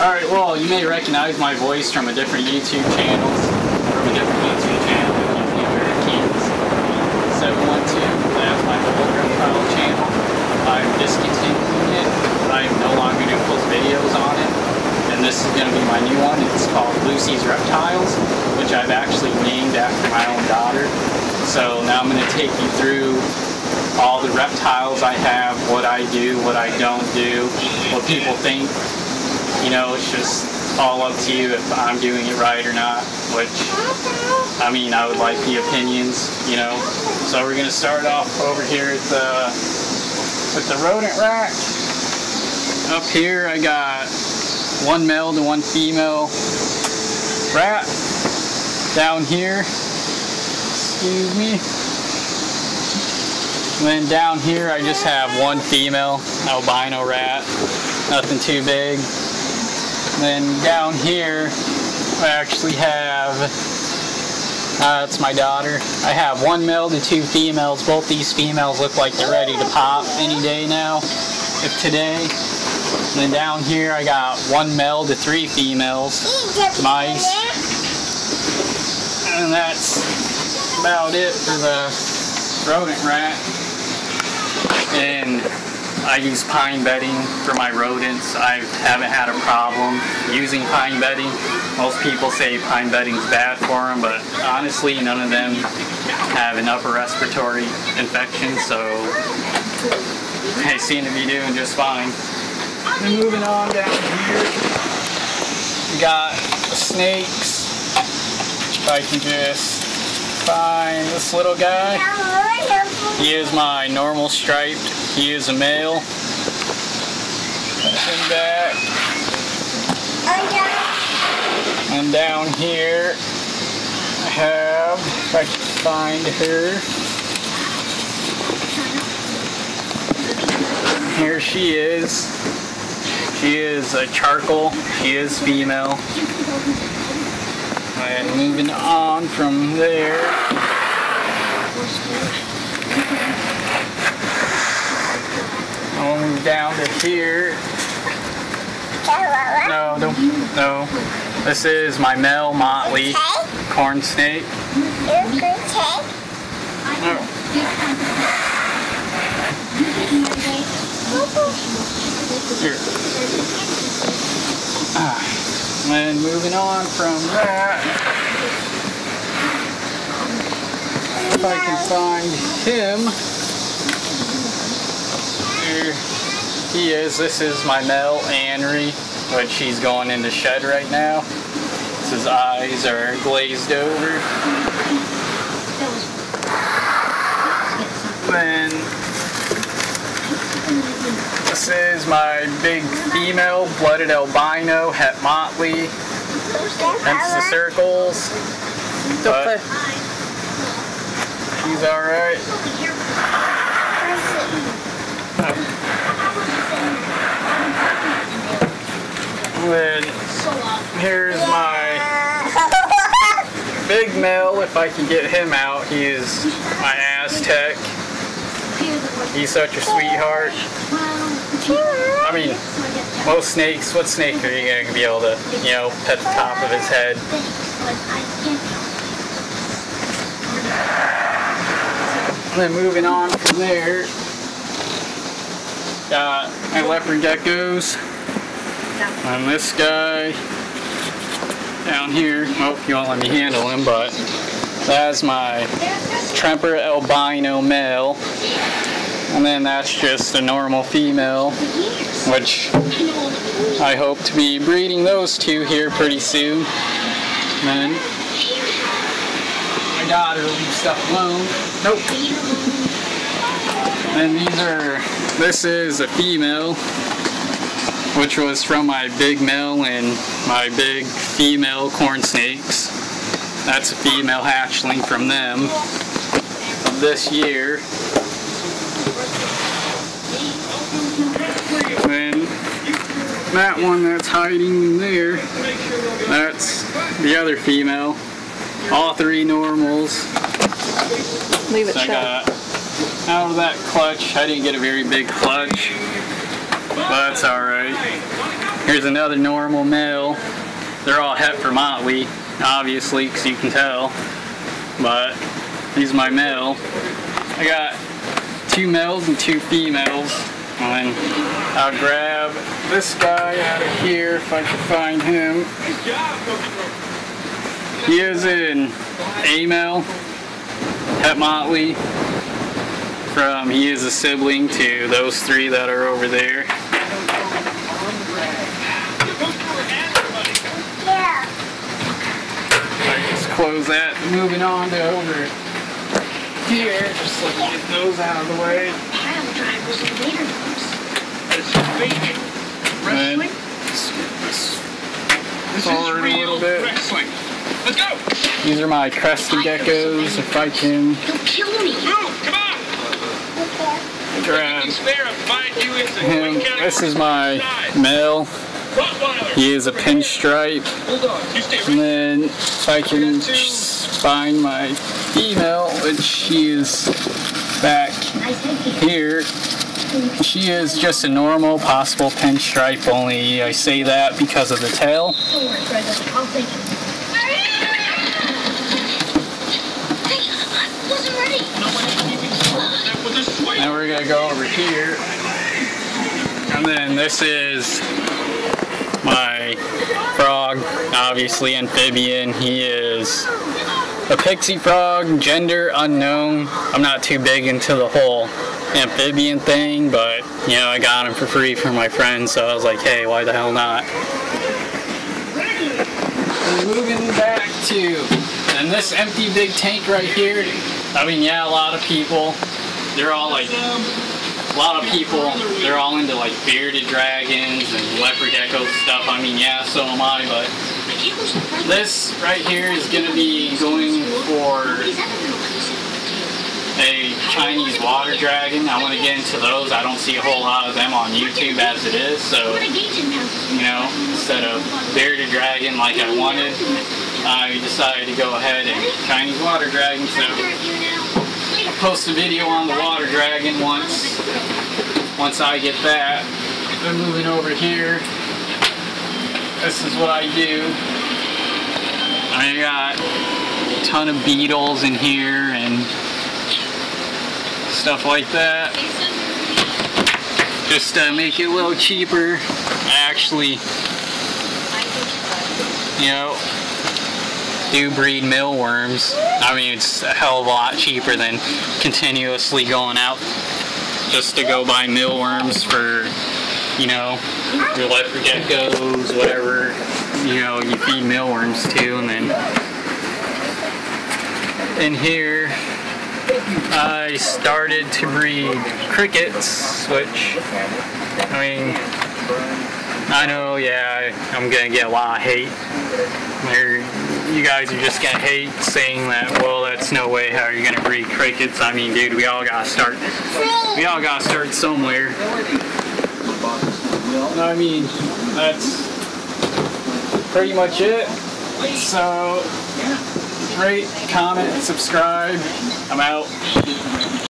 Alright, well, you may recognize my voice from a different YouTube channel. From a different YouTube channel, the Americans 712. That's my old reptile channel. I'm discontinuing it. I'm no longer going to post videos on it. And this is going to be my new one. It's called Lucy's Reptiles, which I've actually named after my own daughter. So now I'm going to take you through all the reptiles I have, what I do, what I don't do, what people think you know, it's just all up to you if I'm doing it right or not, which, I mean, I would like the opinions, you know. So we're going to start off over here at the, with the rodent rack. Up here I got one male to one female rat. Down here, excuse me. And then down here I just have one female albino rat, nothing too big. Then down here, I actually have, uh, that's my daughter. I have one male to two females. Both these females look like they're ready to pop any day now, if today. And then down here, I got one male to three females, mice. And that's about it for the rodent rat. And I use pine bedding for my rodents. I haven't had a problem using pine bedding. Most people say pine bedding is bad for them, but honestly, none of them have an upper respiratory infection, so they seem to be doing just fine. And moving on down here, we got snakes. I can just find this little guy. He is my normal striped. He is a male. back. And down here, I have, if I can find her. Here she is. She is a charcoal. She is female. And moving on from there. I'll down to here. No, don't, no. This is my male motley corn snake. Okay. No. Here. Ah. And moving on from that, if I can find him, here he is. This is my male anery, which he's going in the shed right now. His eyes are glazed over. Then this is my big female blooded albino, het motley. Hence the circles. But she's alright. Then here's my big male, if I can get him out. He's my Aztec. He's such a sweetheart. I mean, most snakes, what snake are you going to be able to, you know, pet the top of his head? And then moving on from there, got my leopard geckos. And this guy down here, oh, you won't let me handle him, but that's my Tremper albino male. And then that's just a normal female, which I hope to be breeding those two here pretty soon. And then my daughter will leave stuff alone. Nope. And these are, this is a female, which was from my big male and my big female corn snakes. That's a female hatchling from them of this year. And that one that's hiding there, that's the other female. All three normals. Leave it So shut. Out of that clutch. I didn't get a very big clutch, but that's alright. Here's another normal male. They're all het for motley, obviously, because you can tell. But he's my male. I got two males and two females. And then I'll grab this guy out of here if I can find him. He is an A male, het motley. From he is a sibling to those three that are over there. Just close that. Moving on to over here, just so I get those out of the way. Pile drivers and later groups. And Wrestling? This forward a is little real bit. wrestling. Let's go! these are my crested geckos. If I can He'll kill me. This is my male. He is a pinstripe. And then if I can find my female, which she is back here. She is just a normal possible pinstripe, only I say that because of the tail. Don't worry, Fred. I'll take it. Hey, I wasn't ready. That was a swing. Now we're gonna go over here. And then this is my frog, obviously amphibian. He is a pixie frog, gender unknown. I'm not too big into the whole amphibian thing, but you know, I got him for free from my friend, so I was like, hey, why the hell not? Moving back to, and this empty big tank right here, I mean, yeah, a lot of people, they're all like a lot of people, they're all into like bearded dragons and leopard geckos stuff. I mean, yeah, so am I, but this right here is going to be going for a Chinese water dragon. I want to get into those. I don't see a whole lot of them on YouTube as it is, so, you know, instead of bearded dragon like I wanted, I decided to go ahead and Chinese water dragon, so. Post a video on the water dragon once once I get that. I'm moving over here, this is what I do. I got a ton of beetles in here and stuff like that. Just to make it a little cheaper, actually, you know, do breed mealworms. I mean, it's a hell of a lot cheaper than continuously going out just to go buy mealworms for, you know, your leopard geckos, whatever, you know, you feed mealworms to, and then in here, I started to breed crickets, which, I mean, I know, yeah, I'm gonna get a lot of hate. There, you guys are just gonna hate saying that. Well, that's no way how you're gonna breed crickets. I mean, dude, we all gotta start. We all gotta start somewhere. I mean, that's pretty much it. So, rate, comment, subscribe. I'm out.